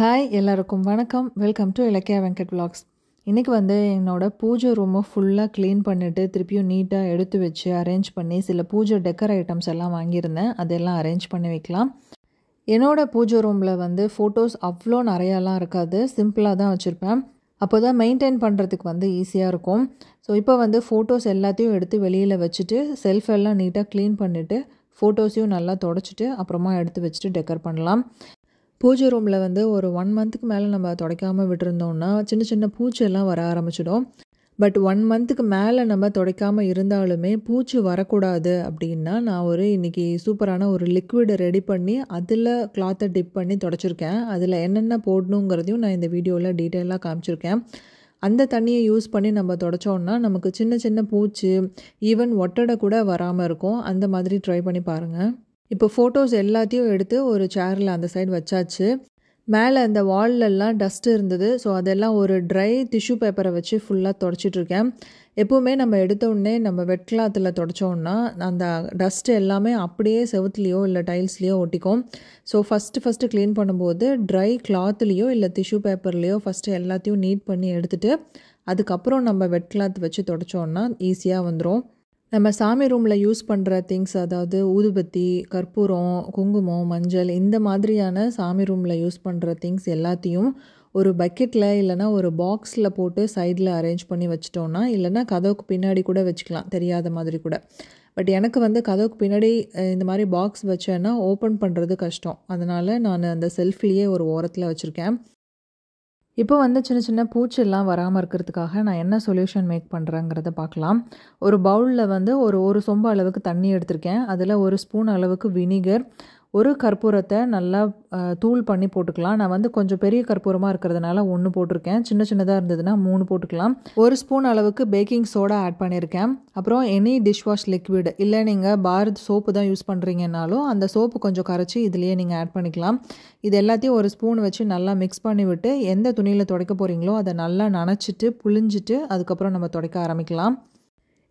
Hi எல்லாருக்கும் வணக்கம். Welcome to Ilakkiya Venkat vlogs. இன்றைக்கி வந்து என்னோட பூஜை ரூமை ஃபுல்லாக க்ளீன் பண்ணிவிட்டு திருப்பியும் நீட்டாக எடுத்து வச்சு அரேஞ்ச் பண்ணி சில பூஜை டெக்கர் ஐட்டம்ஸ் எல்லாம் வாங்கியிருந்தேன். அதெல்லாம் அரேஞ்ச் பண்ணி வைக்கலாம். என்னோடய பூஜை ரூமில் வந்து ஃபோட்டோஸ் அவ்வளோ நிறையாலாம் இருக்காது. சிம்பிளாக தான் வச்சுருப்பேன். அப்போ தான் மெயின்டைன் பண்ணுறதுக்கு வந்து ஈஸியாக இருக்கும். ஸோ இப்போ வந்து ஃபோட்டோஸ் எல்லாத்தையும் எடுத்து வெளியில் வச்சுட்டு செல்ஃப் எல்லாம் நீட்டாக க்ளீன் பண்ணிவிட்டு ஃபோட்டோஸையும் நல்லா தொடச்சிட்டு அப்புறமா எடுத்து வச்சுட்டு டெக்கர் பண்ணலாம். பூஜை ரூமில் வந்து ஒரு ஒன் மந்த்துக்கு மேலே நம்ம துடைக்காமல் விட்டுருந்தோம்னா சின்ன சின்ன பூச்சியெல்லாம் வர ஆரம்பிச்சிடும். பட் ஒன் மந்த்துக்கு மேலே நம்ம துடைக்காமல் இருந்தாலுமே பூச்சி வரக்கூடாது அப்படின்னா நான் ஒரு இன்றைக்கி சூப்பரான ஒரு லிக்விடை ரெடி பண்ணி அதில் கிளாத்தை டிப் பண்ணி தொடச்சிருக்கேன். அதில் என்னென்ன போடணுங்கிறதையும் நான் இந்த வீடியோவில் டீட்டெயிலாக காமிச்சிருக்கேன். அந்த தண்ணியை யூஸ் பண்ணி நம்ம தொடச்சோன்னா நமக்கு சின்ன சின்ன பூச்சி ஈவன் ஒட்டடை கூட வராமல் இருக்கும். அந்த மாதிரி ட்ரை பண்ணி பாருங்கள் இப்போ ஃபோட்டோஸ் எல்லாத்தையும் எடுத்து ஒரு சேரில் அந்த சைடு வச்சாச்சு. மேலே அந்த வால்லெல்லாம் டஸ்ட்டு இருந்தது. ஸோ அதெல்லாம் ஒரு ட்ரை டிஷ்யூ பேப்பரை வச்சு ஃபுல்லாக தொடச்சிட்ருக்கேன். எப்போவுமே நம்ம எடுத்த உடனே நம்ம வெட் கிளாத்தில் தொடச்சோன்னா அந்த டஸ்ட்டு எல்லாமே அப்படியே செவுத்துலேயோ இல்லை டைல்ஸ்லேயோ ஒட்டிக்கும். ஸோ ஃபஸ்ட்டு ஃபஸ்ட்டு க்ளீன் பண்ணும்போது ட்ரை கிளாத்துலேயோ இல்லை டிஷ்யூ பேப்பர்லேயோ ஃபஸ்ட்டு எல்லாத்தையும் நீட் பண்ணி எடுத்துகிட்டு அதுக்கப்புறம் நம்ம வெட் கிளாத் வச்சு தொடச்சோன்னா ஈஸியாக வந்துடும் நம்ம சாமி ரூமில் யூஸ் பண்ணுற திங்ஸ் அதாவது ஊதுபத்தி கற்பூரம் குங்குமம் மஞ்சள் இந்த மாதிரியான சாமி ரூமில் யூஸ் பண்ணுற திங்ஸ் எல்லாத்தையும் ஒரு பக்கெட்டில் இல்லைனா ஒரு பாக்ஸில் போட்டு சைடில் அரேஞ்ச் பண்ணி வச்சிட்டோன்னா இல்லைனா கதவுக்கு பின்னாடி கூட வச்சுக்கலாம் தெரியாத மாதிரி கூட. பட் எனக்கு வந்து கதவுக்கு பின்னாடி இந்த மாதிரி பாக்ஸ் வச்சேன்னா ஓப்பன் பண்ணுறது கஷ்டம். அதனால் நான் அந்த செல்ஃப்லேயே ஒரு ஓரத்தில் வச்சுருக்கேன். இப்போ வந்து சின்ன சின்ன பூச்செல்லாம் வராமல் இருக்கிறதுக்காக நான் என்ன சொல்யூஷன் மேக் பண்ணுறேங்கிறத பார்க்கலாம். ஒரு பவுலில் வந்து ஒரு ஒரு சொம்பு அளவுக்கு தண்ணி எடுத்திருக்கேன். அதில் ஒரு ஸ்பூன் அளவுக்கு வினிகர் ஒரு கற்பூரத்தை நல்லா தூள் பண்ணி போட்டுக்கலாம். நான் வந்து கொஞ்சம் பெரிய கற்பூரமாக இருக்கிறதுனால ஒன்று போட்டிருக்கேன். சின்ன சின்னதாக இருந்ததுன்னா மூணு போட்டுக்கலாம். ஒரு ஸ்பூன் அளவுக்கு பேக்கிங் சோடா ஆட் பண்ணியிருக்கேன். அப்புறம் எனி டிஷ் வாஷ் லிக்விட் இல்லை நீங்கள் பாரத் சோப்பு தான் யூஸ் பண்ணுறீங்கனாலும் அந்த சோப்பு கொஞ்சம் கரைச்சி இதுலேயே நீங்கள் ஆட் பண்ணிக்கலாம். இது எல்லாத்தையும் ஒரு ஸ்பூன் வச்சு நல்லா மிக்ஸ் பண்ணி விட்டு எந்த துணியில் துடைக்க போகிறீங்களோ அதை நல்லா நனைச்சிட்டு புழிஞ்சிட்டு அதுக்கப்புறம் நம்ம துடைக்க ஆரம்பிக்கலாம்.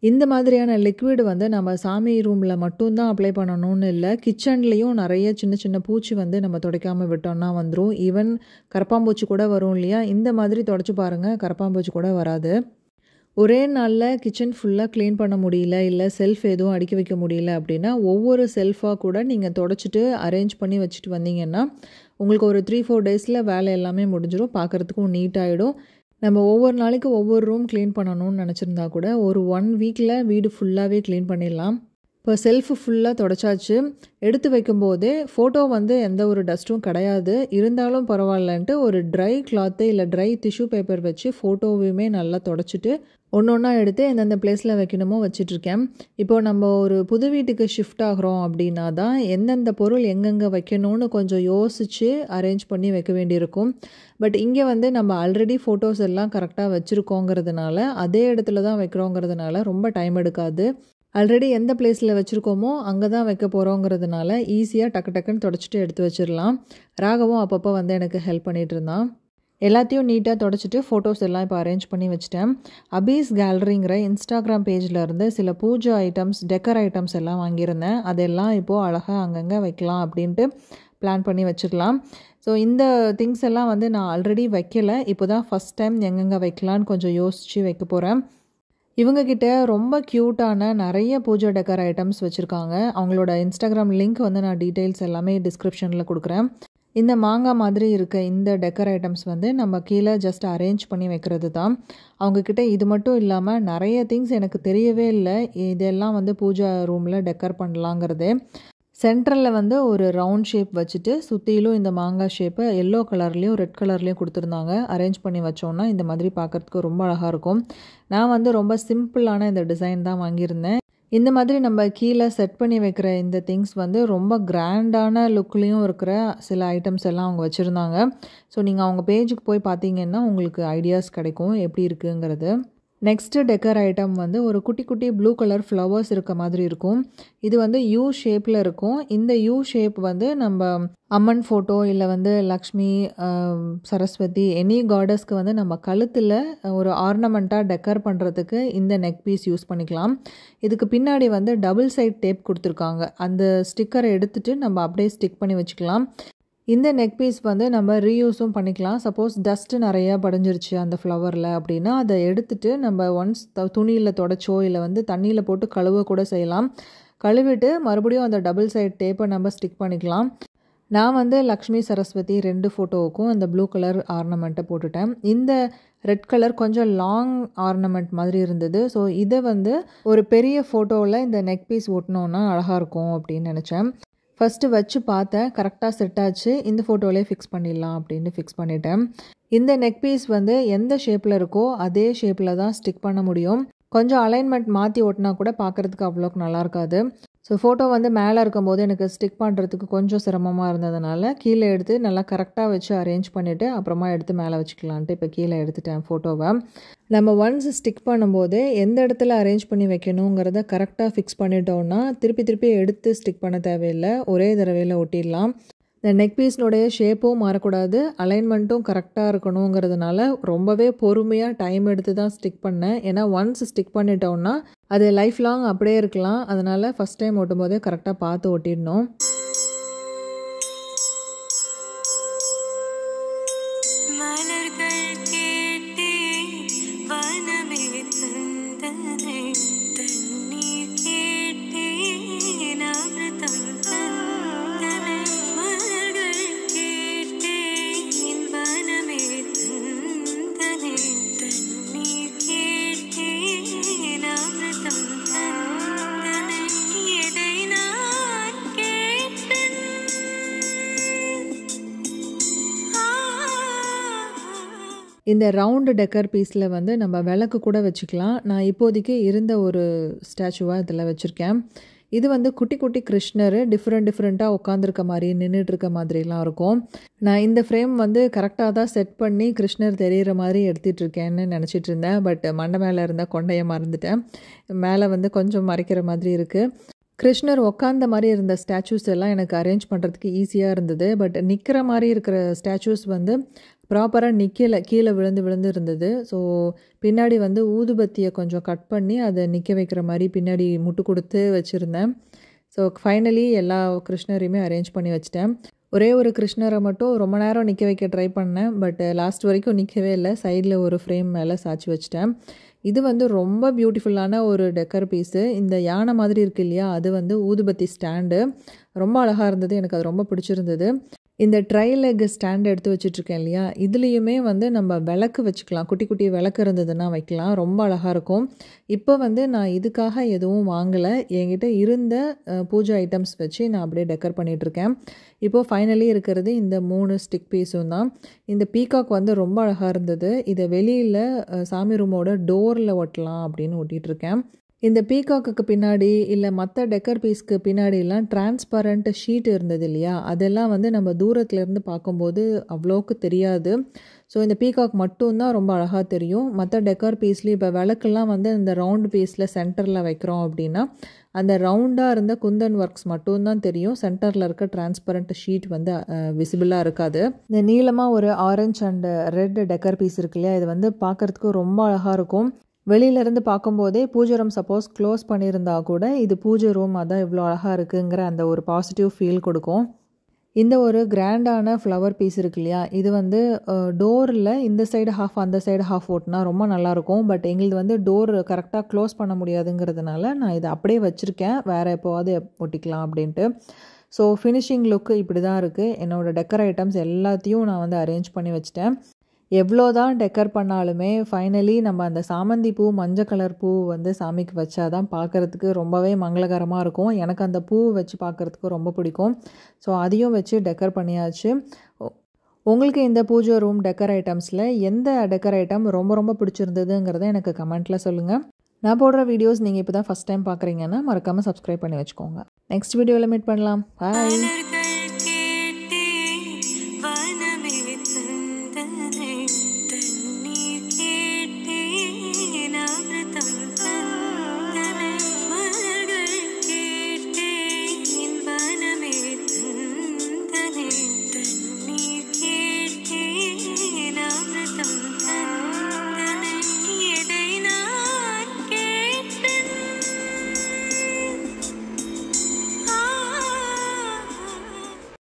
இந்த மாதிரியான லிக்விட் வந்து நம்ம சாமி ரூமில் மட்டும்தான் அப்ளை பண்ணணும்னு இல்லை. கிச்சன்லேயும் நிறைய சின்ன சின்ன பூச்சி வந்து நம்ம துடைக்காமல் விட்டோம்னா வந்துடும் ஈவன் கரப்பாம்பூச்சி கூட வரும் இல்லையா? இந்த மாதிரி தொடச்சி பாருங்கள் கரப்பாம்பூச்சி கூட வராது. ஒரே நாளில் கிச்சன் ஃபுல்லாக க்ளீன் பண்ண முடியல இல்லை செல்ஃப் எதுவும் அடுக்கி வைக்க முடியல அப்படின்னா ஒவ்வொரு செல்ஃபாக கூட நீங்கள் தொடச்சிட்டு அரேஞ்ச் பண்ணி வச்சுட்டு வந்தீங்கன்னா உங்களுக்கு ஒரு த்ரீ ஃபோர் டேஸில் வேலை எல்லாமே முடிஞ்சிடும் பார்க்குறதுக்கும் நீட்டாகிடும் நம்ம ஒவ்வொரு நாளைக்கு ஒவ்வொரு ரூம் க்ளீன் பண்ணணும்னு நினச்சிருந்தா கூட ஒரு ஒன் வீக்கில் வீடு ஃபுல்லாகவே க்ளீன் பண்ணிடலாம். இப்போ செல்ஃபு ஃபுல்லாக தொடச்சாச்சு. எடுத்து வைக்கும்போதே ஃபோட்டோ வந்து எந்த ஒரு டஸ்ட்டும் கிடையாது. இருந்தாலும் பரவாயில்லன்ட்டு ஒரு ட்ரை கிளாத்து இல்லை ட்ரை டிஷ்யூ பேப்பர் வச்சு ஃபோட்டோவையுமே நல்லா தொடச்சிட்டு ஒன்று ஒன்றா எடுத்து எந்தெந்த பிளேஸில் வைக்கணுமோ வச்சிட்ருக்கேன். இப்போது நம்ம ஒரு புது வீட்டுக்கு ஷிஃப்ட் ஆகிறோம் அப்படின்னா தான் எந்தெந்த பொருள் எங்கெங்கே வைக்கணும்னு கொஞ்சம் யோசித்து அரேஞ்ச் பண்ணி வைக்க வேண்டியிருக்கும். பட் இங்கே வந்து நம்ம ஆல்ரெடி ஃபோட்டோஸ் எல்லாம் கரெக்டாக வச்சுருக்கோங்கிறதுனால அதே இடத்துல தான் வைக்கிறோங்கிறதுனால ரொம்ப டைம் எடுக்காது. ஆல்ரெடி எந்த பிளேஸில் வச்சுருக்கோமோ அங்கே தான் வைக்க போகிறோங்கிறதுனால ஈஸியாக டக்கு டக்குன்னு தொடச்சிட்டு எடுத்து வச்சிடலாம். ராகவும் அப்பப்போ வந்து எனக்கு ஹெல்ப் பண்ணிகிட்டு இருந்தான். எல்லாத்தையும் நீட்டாக தொடச்சிட்டு ஃபோட்டோஸ் எல்லாம் இப்போ அரேஞ்ச் பண்ணி வச்சுட்டேன். அபீஸ் கேலரிங்கிற இன்ஸ்டாகிராம் பேஜில் இருந்து சில பூஜை ஐட்டம்ஸ் டெக்கர் ஐட்டம்ஸ் எல்லாம் வாங்கியிருந்தேன். அதெல்லாம் இப்போது அழகாக அங்கங்கே வைக்கலாம் அப்படின்ட்டு பிளான் பண்ணி வச்சுக்கலாம் ஸோ இந்த திங்ஸ் எல்லாம் வந்து நான் ஆல்ரெடி வைக்கலை. இப்போ தான் ஃபஸ்ட் டைம் எங்கெங்கே வைக்கலான்னு கொஞ்சம் யோசித்து வைக்க போகிறேன் இவங்கக்கிட்ட ரொம்ப க்யூட்டான நிறைய பூஜை டெக்கர் ஐட்டம்ஸ் வச்சுருக்காங்க. அவங்களோட இன்ஸ்டாகிராம் லிங்க் வந்து நான் டீட்டெயில்ஸ் எல்லாமே டிஸ்கிரிப்ஷனில் கொடுக்குறேன். இந்த மாங்காய் மாதிரி இருக்க இந்த டெக்கர் ஐட்டம்ஸ் வந்து நம்ம கீழே ஜஸ்ட் அரேஞ்ச் பண்ணி வைக்கிறது தான் அவங்கக்கிட்ட இது மட்டும் இல்லாமல் நிறைய திங்ஸ் எனக்கு தெரியவே இல்லை. இதெல்லாம் வந்து பூஜா ரூமில் டெக்கர் பண்ணலாங்கிறது. சென்ட்ரலில் வந்து ஒரு ரவுண்ட் ஷேப் வச்சுட்டு சுற்றிலும் இந்த மாங்காய் ஷேப்பை எல்லோ கலர்லேயும் ரெட் கலர்லேயும் கொடுத்துருந்தாங்க. அரேஞ்ச் பண்ணி வச்சோன்னா இந்த மாதிரி பார்க்குறதுக்கு ரொம்ப அழகாக இருக்கும். நான் வந்து ரொம்ப சிம்பிளான இந்த டிசைன் தான் வாங்கியிருந்தேன். இந்த மாதிரி நம்ம கீழே செட் பண்ணி வைக்கிற இந்த திங்ஸ் வந்து ரொம்ப கிராண்டான லுக்லேயும் இருக்கிற சில ஐட்டம்ஸ் எல்லாம் அவங்க வச்சுருந்தாங்க. ஸோ நீங்கள் அவங்க பேஜுக்கு போய் பார்த்தீங்கன்னா உங்களுக்கு ஐடியாஸ் கிடைக்கும் எப்படி இருக்குங்கிறது. நெக்ஸ்ட்டு டெக்கர் ஐட்டம் வந்து ஒரு குட்டி குட்டி ப்ளூ கலர் ஃப்ளவர்ஸ் இருக்க மாதிரி இருக்கும். இது வந்து யூ ஷேப்பில் இருக்கும். இந்த யூ ஷேப் வந்து நம்ம அம்மன் ஃபோட்டோ இல்லை வந்து லக்ஷ்மி சரஸ்வதி எனி காடஸ்க்கு வந்து நம்ம கழுத்தில் ஒரு ஆர்னமெண்ட்டாக டெக்கர் பண்ணுறதுக்கு இந்த நெக் பீஸ் யூஸ் பண்ணிக்கலாம். இதுக்கு பின்னாடி வந்து டபுள் சைட் டேப் கொடுத்துருக்காங்க. அந்த ஸ்டிக்கரை எடுத்துகிட்டு நம்ம அப்படியே ஸ்டிக் பண்ணி வச்சுக்கலாம். இந்த நெக் பீஸ் வந்து நம்ம ரீயூஸும் பண்ணிக்கலாம். சப்போஸ் டஸ்ட்டு நிறையா படைஞ்சிருச்சு அந்த ஃப்ளவரில் அப்படின்னா அதை எடுத்துட்டு நம்ம ஒன்ஸ் துணியில் தொடச்சோ இல்லை வந்து தண்ணியில் போட்டு கழுவ கூட செய்யலாம். கழுவிட்டு மறுபடியும் அந்த டபுள் சைட் டேப்பை நம்ம ஸ்டிக் பண்ணிக்கலாம். நான் வந்து லக்ஷ்மி சரஸ்வதி ரெண்டு ஃபோட்டோவுக்கும் அந்த ப்ளூ கலர் ஆர்னமெண்ட்டை போட்டுட்டேன். இந்த ரெட் கலர் கொஞ்சம் லாங் ஆர்னமெண்ட் மாதிரி இருந்தது. ஸோ இதை வந்து ஒரு பெரிய ஃபோட்டோவில் இந்த நெக் பீஸ் ஒட்டினோன்னா அழகாக இருக்கும் அப்படின்னு நினச்சேன். ஃபஸ்ட்டு வச்சு பார்த்தேன் கரெக்டாக செட் ஆச்சு. இந்த ஃபோட்டோவிலே ஃபிக்ஸ் பண்ணிடலாம் அப்படின்னு ஃபிக்ஸ் பண்ணிட்டேன். இந்த நெக் பீஸ் வந்து எந்த ஷேப்பில் இருக்கோ அதே ஷேப்பில் தான் ஸ்டிக் பண்ண முடியும். கொஞ்சம் அலைன்மெண்ட் மாற்றி ஓட்டினா கூட பார்க்குறதுக்கு அவ்வளோக்கு நல்லா இருக்காது. ஸோ ஃபோட்டோ வந்து மேலே இருக்கும்போது எனக்கு ஸ்டிக் பண்ணுறதுக்கு கொஞ்சம் சிரமமாக இருந்ததுனால கீழே எடுத்து நல்லா கரெக்டாக வச்சு அரேஞ்ச் பண்ணிவிட்டு அப்புறமா எடுத்து மேலே வச்சுக்கலான்ட்டு இப்போ கீழே எடுத்துட்டேன் ஃபோட்டோவை நம்ம ஒன்ஸ் ஸ்டிக் பண்ணும்போது எந்த இடத்துல அரேஞ்ச் பண்ணி வைக்கணுங்கிறத கரெக்டாக ஃபிக்ஸ் பண்ணிட்டோம்னா திருப்பி திருப்பி எடுத்து ஸ்டிக் பண்ண தேவையில்லை. ஒரே தடவையில் ஒட்டிடலாம். இந்த நெக் பீஸ்னுடைய ஷேப்பும் மாறக்கூடாது. அலைன்மெண்ட்டும் கரெக்டாக இருக்கணுங்கிறதுனால ரொம்பவே பொறுமையாக டைம் எடுத்து தான் ஸ்டிக் பண்ணேன். ஏன்னா ஒன்ஸ் ஸ்டிக் பண்ணிட்டோம்னா அது லைஃப் லாங் அப்படியே இருக்கலாம். அதனால் ஃபஸ்ட் டைம் ஓட்டும் போதே கரெக்டாக பார்த்து ஓட்டிடணும். இந்த ரவுண்டு டெக்கர் பீஸில் வந்து நம்ம விளக்கு கூட வச்சுக்கலாம். நான் இப்போதைக்கு இருந்த ஒரு ஸ்டாச்சுவாக இதில் வச்சுருக்கேன். இது வந்து குட்டி குட்டி கிருஷ்ணர் டிஃப்ரெண்ட் டிஃப்ரெண்ட்டாக உட்காந்துருக்க மாதிரி நின்றுட்டு இருக்க மாதிரிலாம் இருக்கும். நான் இந்த ஃப்ரேம் வந்து கரெக்டாக தான் செட் பண்ணி கிருஷ்ணர் தெரிகிற மாதிரி எடுத்துகிட்டு இருக்கேன்னு நினச்சிட்டு இருந்தேன். பட் மண்டை மேலே இருந்தால் கொண்டைய மறந்துட்டேன். மேலே வந்து கொஞ்சம் மறைக்கிற மாதிரி இருக்குது கிருஷ்ணர் உட்காந்த மாதிரி இருந்த ஸ்டாச்சூஸ் எல்லாம் எனக்கு அரேஞ்ச் பண்ணுறதுக்கு ஈஸியாக இருந்தது. பட் நிற்கிற மாதிரி இருக்கிற ஸ்டாச்சூஸ் வந்து ப்ராப்பராக நிற்கலை கீழே விழுந்து விழுந்து இருந்தது. ஸோ பின்னாடி வந்து ஊதுபத்தியை கொஞ்சம் கட் பண்ணி அதை நிற்க வைக்கிற மாதிரி பின்னாடி முட்டு கொடுத்து வச்சுருந்தேன். ஸோ ஃபைனலி எல்லா கிருஷ்ணரையுமே அரேஞ்ச் பண்ணி வச்சிட்டேன். ஒரே ஒரு கிருஷ்ணரை மட்டும் ரொம்ப நேரம் நிற்க வைக்க ட்ரை பண்ணேன். பட் லாஸ்ட் வரைக்கும் நிற்கவே இல்லை. சைடில் ஒரு ஃப்ரேம் மேலே சாய்ச்சி வச்சிட்டேன். இது வந்து ரொம்ப பியூட்டிஃபுல்லான ஒரு டெக்கர் பீஸு இந்த யானை மாதிரி இருக்கு இல்லையா? அது வந்து ஊதுபத்தி ஸ்டாண்டு ரொம்ப அழகாக இருந்தது. எனக்கு அது ரொம்ப பிடிச்சிருந்தது. இந்த ட்ரையல் எக் ஸ்டாண்ட் எடுத்து வச்சுட்ருக்கேன் இல்லையா? இதுலேயுமே வந்து நம்ம விளக்கு வச்சுக்கலாம். குட்டி குட்டி விளக்கு இருந்ததுன்னா வைக்கலாம். ரொம்ப அழகாக இருக்கும். இப்போ வந்து நான் இதுக்காக எதுவும் வாங்கலை. என்கிட்ட இருந்த பூஜை ஐட்டம்ஸ் வச்சு நான் அப்படியே டெக்கர் பண்ணிகிட்ருக்கேன் இப்போது ஃபைனலி இருக்கிறது இந்த மூணு ஸ்டிக் பீஸும் தான். இந்த பீகாக் வந்து ரொம்ப அழகாக இருந்தது. இதை வெளியில் சாமி ரூமோட டோரில் ஒட்டலாம் அப்படின்னு ஒட்டிகிட்டு இருக்கேன் இந்த பீகாக்குக்கு பின்னாடி இல்லை மற்ற டெக்கர் பீஸ்க்கு பின்னாடிலாம் டிரான்ஸ்பரண்ட் ஷீட் இருந்தது இல்லையா? அதெல்லாம் வந்து நம்ம தூரத்துலேருந்து பார்க்கும்போது அவ்வளோக்கு தெரியாது. ஸோ இந்த பீகாக் மட்டும்தான் ரொம்ப அழகாக தெரியும். மற்ற டெக்கர் பீஸ்லேயும் இப்போ விளக்கெல்லாம் வந்து இந்த ரவுண்ட் பீஸில் சென்டரில் வைக்கிறோம் அப்படின்னா அந்த ரவுண்டாக இருந்த குந்தன் ஒர்க்ஸ் மட்டும்தான் தெரியும். சென்டரில் இருக்க டிரான்ஸ்பரண்ட் ஷீட் வந்து விசிபிளாக இருக்காது. இந்த நீளமாக ஒரு orange and red decor piece இருக்கு இல்லையா? இது வந்து பார்க்குறதுக்கு ரொம்ப அழகாக இருக்கும். வெளியிலேருந்து பார்க்கும்போதே பூஜை ரூம் சப்போஸ் க்ளோஸ் பண்ணியிருந்தா கூட இது பூஜை ரூம் அதான் இவ்வளோ அழகாக இருக்குங்கிற அந்த ஒரு பாசிட்டிவ் ஃபீல் கொடுக்கும். இந்த ஒரு கிராண்டான ஃப்ளவர் பீஸ் இருக்கு இல்லையா? இது வந்து டோரில் இந்த சைடு ஹாஃப் அந்த சைடு ஹாஃப் ஓட்டினா ரொம்ப நல்லாயிருக்கும் பட் எங்களுது வந்து டோர் கரெக்டாக க்ளோஸ் பண்ண முடியாதுங்கிறதுனால நான் இதை அப்படியே வச்சுருக்கேன். வேறு எப்போவாது ஒட்டிக்கலாம் அப்படின்ட்டு. ஸோ ஃபினிஷிங் லுக்கு இப்படி தான் இருக்குது என்னோடய டெக்கர் ஐட்டம்ஸ் எல்லாத்தையும் நான் வந்து அரேஞ்ச் பண்ணி வச்சிட்டேன். எவ்வளோ தான் டெக்கர் பண்ணாலுமே ஃபைனலி நம்ம அந்த சாமந்தி பூ மஞ்சள் கலர் பூ வந்து சாமிக்கு வச்சா தான் பார்க்குறதுக்கு ரொம்பவே மங்களகரமாக இருக்கும். எனக்கு அந்த பூ வச்சு பார்க்குறதுக்கு ரொம்ப பிடிக்கும். ஸோ அதையும் வச்சு டெக்கர் பண்ணியாச்சு. உங்களுக்கு இந்த பூஜை ரூம் டெக்கர் ஐட்டம்ஸில் எந்த டெக்கர் ஐட்டம் ரொம்ப ரொம்ப பிடிச்சிருந்ததுங்கிறத எனக்கு கமெண்ட்டில் சொல்லுங்கள் நான் போடுற வீடியோஸ் நீங்கள் இப்போ தான் ஃபஸ்ட் டைம் பார்க்குறீங்கன்னா மறக்காமல் சப்ஸ்கிரைப் பண்ணி வச்சுக்கோங்க. நெக்ஸ்ட் வீடியோவில் மீட் பண்ணலாம். பாய்